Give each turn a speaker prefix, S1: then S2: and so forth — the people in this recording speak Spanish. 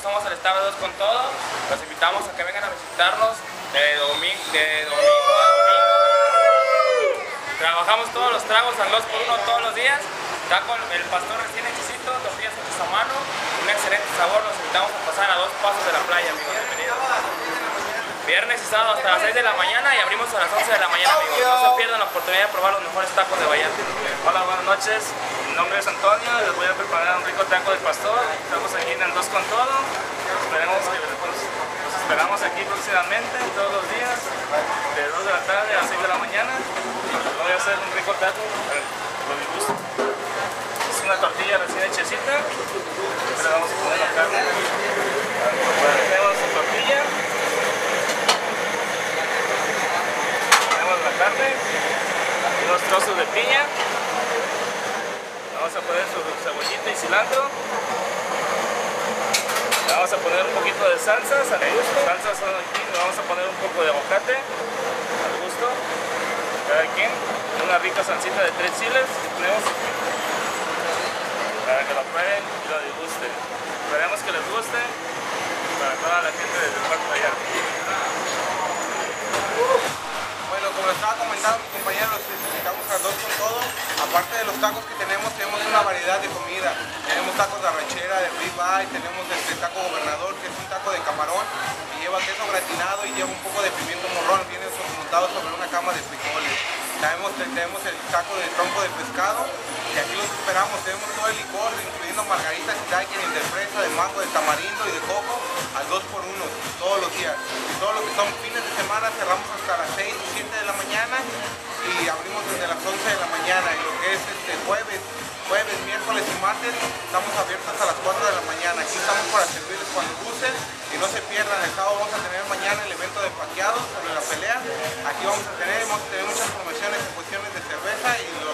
S1: tarde dos con todo. Los invitamos a que vengan a visitarnos de domingo, de domingo a domingo. Trabajamos todos los tragos al 2 por 1 todos los días. Está con el pastor recién hechicito, tortillas hechas a mano, un excelente sabor. Los invitamos a pasar a dos pasos de la playa, amigos. Bienvenidos. Viernes y sábado hasta las 6 de la mañana y abrimos a las 11 de la mañana, amigos. No se pierdan la oportunidad de probar los mejores tacos de Vallarta.
S2: Hola, buenas noches. Mi nombre es Antonio. Les voy a preparar un rico taco de pastor. Estamos aquí en el 2 con todo. Esperemos que pues, los esperamos aquí próximamente, todos los días, de 2 de la tarde a 6 de la mañana. Voy a hacer un rico taco con mi gusto. Es una tortilla recién hechecita. Le vamos a poner la carne. Tenemos la tortilla. Tenemos la carne. Unos trozos de piña. Vamos a poner su cebollita y cilantro. Vamos a poner un poquito de salsas al gusto. Salsas aquí. Le vamos a poner un poco de aguacate al gusto. Cada quien. Una rica salsita de tres chiles que tenemos para que lo prueben y lo disgusten. Esperemos que les guste para toda la gente del puerto de allá.
S3: Bueno, como les estaba comentando mis compañeros, estamos a dos con todo. Aparte de los tacos que tenemos, tenemos una variedad de comida. Tenemos tacos de arrachera, de ribeye, tenemos este taco gobernador, que es un taco de camarón, que lleva queso gratinado y lleva un poco de pimiento morrón, viene montado sobre una cama de frijoles. Tenemos, tenemos el taco de tronco de pescado, y aquí los esperamos, tenemos todo el licor, incluyendo margaritas y daiquiri de fresa, de mango, de tamarindo y de coco, al 2 por 1 todos los días. Y todo lo que son fines de semana cerramos estamos abiertos hasta las 4 de la mañana. Aquí estamos para servirles cuando gusten y no se pierdan. El sábado vamos a tener mañana el evento de paqueados sobre la pelea. Aquí vamos a tener, vamos a tener muchas promociones en cuestiones de cerveza y lo